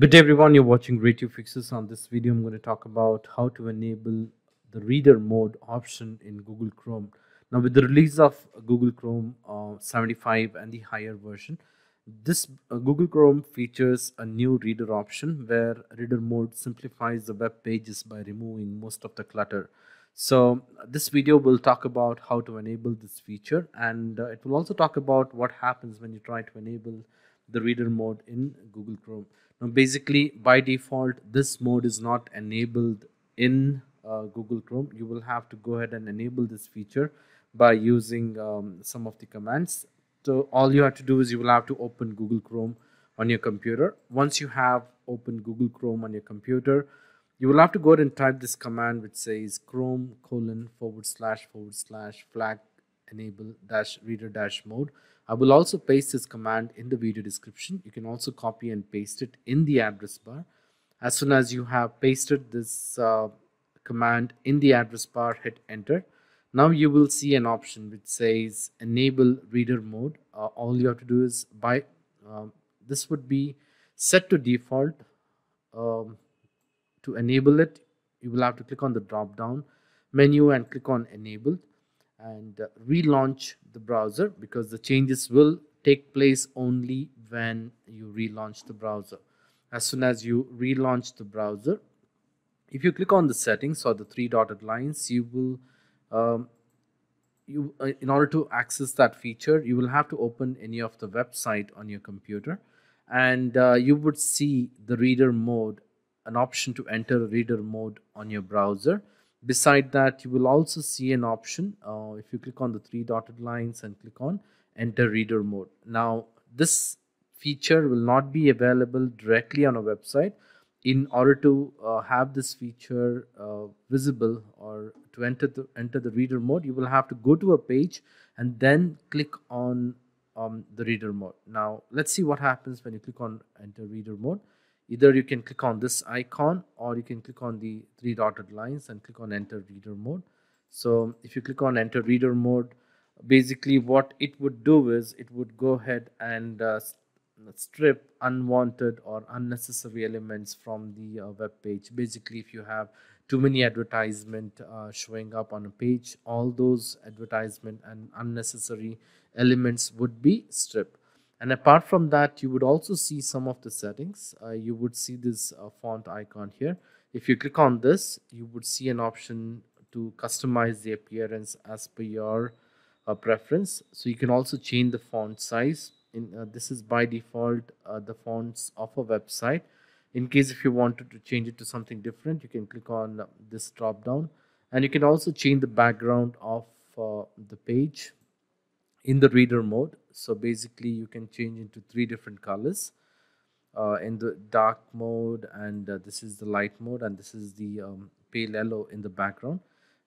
Good day everyone, you're watching Ray Tube Fixes. On this video, I'm going to talk about how to enable the reader mode option in Google Chrome. Now with the release of Google Chrome uh, 75 and the higher version, this uh, Google Chrome features a new reader option where reader mode simplifies the web pages by removing most of the clutter. So this video will talk about how to enable this feature and uh, it will also talk about what happens when you try to enable the reader mode in Google Chrome. Now basically by default this mode is not enabled in uh, Google Chrome. You will have to go ahead and enable this feature by using um, some of the commands. So all you have to do is you will have to open Google Chrome on your computer. Once you have opened Google Chrome on your computer, you will have to go ahead and type this command which says chrome colon forward slash forward slash flag enable dash reader dash mode I will also paste this command in the video description. You can also copy and paste it in the address bar. As soon as you have pasted this uh, command in the address bar, hit enter. Now you will see an option which says enable reader mode. Uh, all you have to do is by um, this would be set to default. Um, to enable it, you will have to click on the drop down menu and click on enable and uh, relaunch the browser because the changes will take place only when you relaunch the browser. As soon as you relaunch the browser if you click on the settings or the three dotted lines you will um, you uh, in order to access that feature you will have to open any of the website on your computer and uh, you would see the reader mode an option to enter reader mode on your browser beside that you will also see an option uh, if you click on the three dotted lines and click on enter reader mode. Now this feature will not be available directly on a website. In order to uh, have this feature uh, visible or to enter the enter the reader mode you will have to go to a page and then click on um, the reader mode. Now let's see what happens when you click on enter reader mode either you can click on this icon or you can click on the three dotted lines and click on enter reader mode. So if you click on enter reader mode basically what it would do is it would go ahead and uh, strip unwanted or unnecessary elements from the uh, web page. Basically if you have too many advertisement uh, showing up on a page all those advertisement and unnecessary elements would be stripped and apart from that you would also see some of the settings. Uh, you would see this uh, font icon here. If you click on this you would see an option to customize the appearance as per your uh, preference. So you can also change the font size. In uh, this is by default uh, the fonts of a website. In case if you wanted to change it to something different you can click on this drop down and you can also change the background of uh, the page in the reader mode so basically you can change into three different colors. Uh, in the dark mode and uh, this is the light mode and this is the um, pale yellow in the background.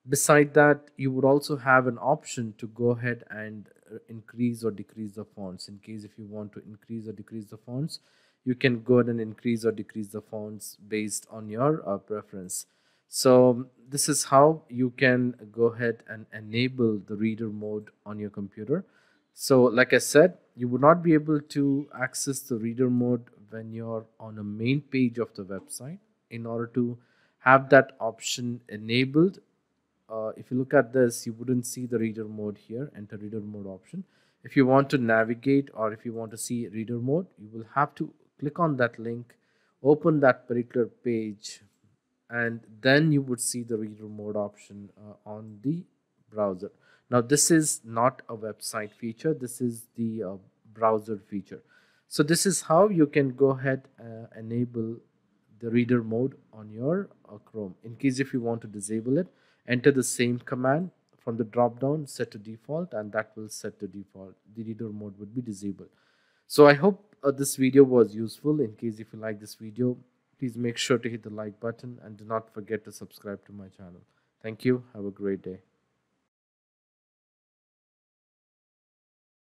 Beside that you would also have an option to go ahead and uh, increase or decrease the fonts. In case if you want to increase or decrease the fonts you can go ahead and increase or decrease the fonts based on your uh, preference. So this is how you can go ahead and enable the reader mode on your computer. So like I said, you would not be able to access the reader mode when you're on a main page of the website. In order to have that option enabled, uh, if you look at this, you wouldn't see the reader mode here, enter reader mode option. If you want to navigate or if you want to see reader mode, you will have to click on that link, open that particular page and then you would see the reader mode option uh, on the browser. Now this is not a website feature. This is the uh, browser feature. So this is how you can go ahead uh, enable the reader mode on your uh, chrome. In case if you want to disable it enter the same command from the drop down set to default and that will set to default. The reader mode would be disabled. So i hope uh, this video was useful. In case if you like this video Please make sure to hit the like button and do not forget to subscribe to my channel. Thank you. Have a great day.